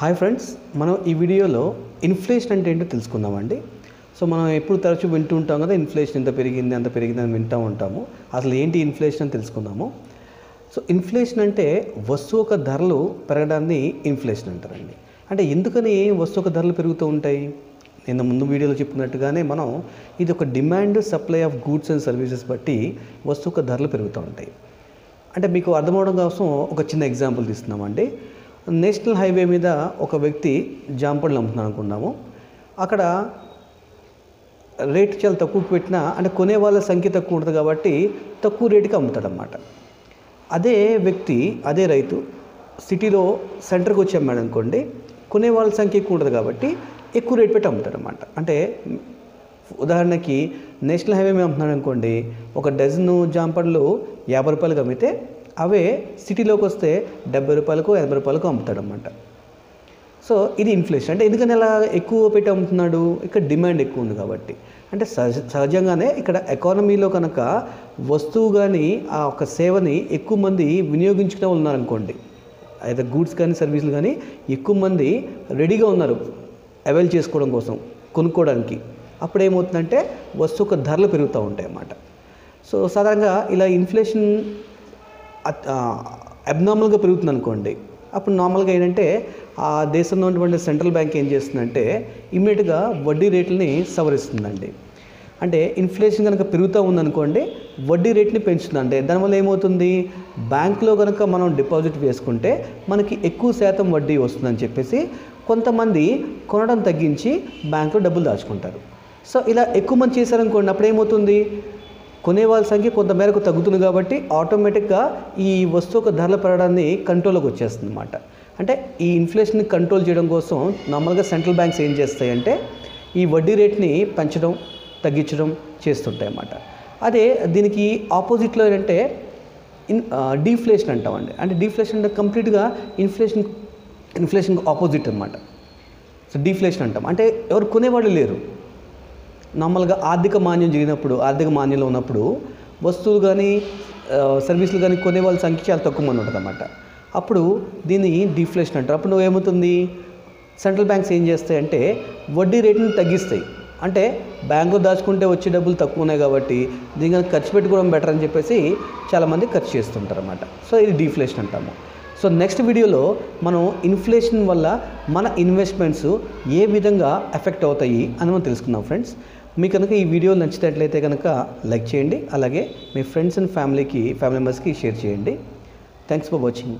Hi friends మనం ఈ వీడియోలో ఇన్ఫ్లేషన్ అంటే ఏంటో తెలుసుకుందామండి. సో మనం ఎప్పుడు తరచూ వింటూ ఉంటాం కదా ఇన్ఫ్లేషన్ ఎంత పెరిగింది అంత పెరిగింది అని వింటూ ఉంటాము. అసలు ఏంటి ఇన్ఫ్లేషన్ అని తెలుసుకుందాము. సో ఇన్ఫ్లేషన్ అంటే వస్తువు ఒక ధరలు పెరగడాన్ని ఇన్ఫ్లేషన్ అంటారండి. అంటే ఎందుకని వస్తువు ఒక ధరలు పెరుగుతూ ఉంటాయి? నేను ముందు వీడియోలో చెప్పుకున్నట్టుగానే మనం ఇది ఒక demand supply of goods and services బట్టి వస్తువు ధరలు పెరుగుతూ ఉంటాయి. అంటే మీకు అర్థమవడం కోసం ఒక చిన్న ఎగ్జాంపుల్ తీస్తున్నామండి. నేషనల్ హైవే మీద ఒక వ్యక్తి జాంపండ్లు అమ్ముతున్నాను అనుకున్నాము అక్కడ రేట్ చాలా తక్కువ పెట్టినా అంటే కొనే వాళ్ళ సంఖ్య తక్కువ ఉంటుంది కాబట్టి తక్కువ రేటుకి అమ్ముతాడనమాట అదే వ్యక్తి అదే రైతు సిటీలో సెంటర్కి వచ్చి అమ్మాడు అనుకోండి కొనే వాళ్ళ సంఖ్య ఎక్కువ ఉంటుంది కాబట్టి ఎక్కువ రేట్ పెట్టి అమ్ముతాడనమాట అంటే ఉదాహరణకి నేషనల్ హైవే మీద అమ్ముతున్నాడు అనుకోండి ఒక డజను జాంపళ్ళు యాభై రూపాయలకు అమ్మితే అవే సిటీలోకి వస్తే డెబ్బై రూపాయలకు ఎనభై రూపాయలకు అమ్ముతాడనమాట సో ఇది ఇన్ఫ్లేషన్ అంటే ఎందుకని ఎలా ఎక్కువ పెట్టి అమ్ముతున్నాడు? ఇక్కడ డిమాండ్ ఎక్కువ ఉంది కాబట్టి. అంటే సహజ సహజంగానే ఇక్కడ ఎకానమీలో కనుక వస్తువు కానీ ఆ ఒక సేవని ఎక్కువ మంది వినియోగించుకునే ఉన్నారనుకోండి అయితే గూడ్స్ కానీ సర్వీసులు కానీ ఎక్కువ మంది రెడీగా ఉన్నారు అవైల్ చేసుకోవడం కోసం కొనుక్కోవడానికి. అప్పుడు ఏమవుతుందంటే వస్తువు యొక్క ధరలు పెరుగుతూ ఉంటాయి అన్నమాట సో సాధారణంగా ఇలా ఇన్ఫ్లేషన్ అబ్నార్మల్గా పెరుగుతుంది అనుకోండి అప్పుడు నార్మల్గా ఏంటంటే ఆ దేశంలో ఉన్నటువంటి సెంట్రల్ బ్యాంక్ ఏం చేస్తుందంటే ఇమ్మీడియట్గా వడ్డీ రేట్లని సవరిస్తుందండి. అంటే ఇన్ఫ్లేషన్ కనుక పెరుగుతూ ఉందనుకోండి వడ్డీ రేట్ని పెంచుతుందండి. దానివల్ల ఏమవుతుంది? బ్యాంకులో కనుక మనం డిపాజిట్ వేసుకుంటే మనకి ఎక్కువ శాతం వడ్డీ వస్తుందని చెప్పేసి కొంతమంది కొనడం తగ్గించి బ్యాంకులో డబ్బులు దాచుకుంటారు. సో ఇలా ఎక్కువ మంది చేశారనుకోండి అప్పుడు ఏమవుతుంది కొనే వాళ్ళ సంఖ్య కొంత మేరకు తగ్గుతుంది కాబట్టి ఆటోమేటిక్గా ఈ వస్తువు యొక్క ధరల పెరగడాన్ని కంట్రోల్లోకి వచ్చేస్తుంది అనమాట అంటే ఈ ఇన్ఫ్లేషన్ని కంట్రోల్ చేయడం కోసం నార్మల్గా సెంట్రల్ బ్యాంక్స్ ఏం చేస్తాయంటే ఈ వడ్డీ రేట్ని పెంచడం తగ్గించడం చేస్తుంటాయి అన్నమాట అదే దీనికి ఆపోజిట్లో ఏంటంటే ఇన్ డీఫ్లేషన్ అంటామండి. అంటే డీఫ్లేషన్ అంటే కంప్లీట్గా ఇన్ఫ్లేషన్ ఇన్ఫ్లేషన్ ఆపోజిట్ అనమాట సో డీఫ్లేషన్ అంటాం. అంటే ఎవరు కొనేవాళ్ళు లేరు. నార్మల్గా ఆర్థిక మాన్యం జరిగినప్పుడు ఆర్థిక మాన్యంలో ఉన్నప్పుడు వస్తువులు కానీ సర్వీసులు కానీ కొనే వాళ్ళ సంఖ్య చాలా తక్కువ మంది ఉంటుంది అన్నమాట అప్పుడు దీన్ని డిఫ్లేషన్ అంటారు. అప్పుడు ఏమవుతుంది? సెంట్రల్ బ్యాంక్స్ ఏం చేస్తాయంటే వడ్డీ రేటుని తగ్గిస్తాయి. అంటే బ్యాంకులో దాచుకుంటే వచ్చే డబ్బులు తక్కువ ఉన్నాయి కాబట్టి దీని ఖర్చు పెట్టుకోవడం బెటర్ అని చెప్పేసి చాలామంది ఖర్చు చేస్తుంటారు అన్నమాట సో ఇది డిఫ్లేషన్ అంటాము. సో నెక్స్ట్ వీడియోలో మనం ఇన్ఫ్లేషన్ వల్ల మన ఇన్వెస్ట్మెంట్స్ ఏ విధంగా ఎఫెక్ట్ అవుతాయి అని మనం తెలుసుకుందాం ఫ్రెండ్స్. మీకు కనుక ఈ వీడియో నచ్చినట్లయితే కనుక లైక్ చేయండి అలాగే మీ ఫ్రెండ్స్ అండ్ ఫ్యామిలీకి ఫ్యామిలీ మెంబర్స్కి షేర్ చేయండి. Thanks for watching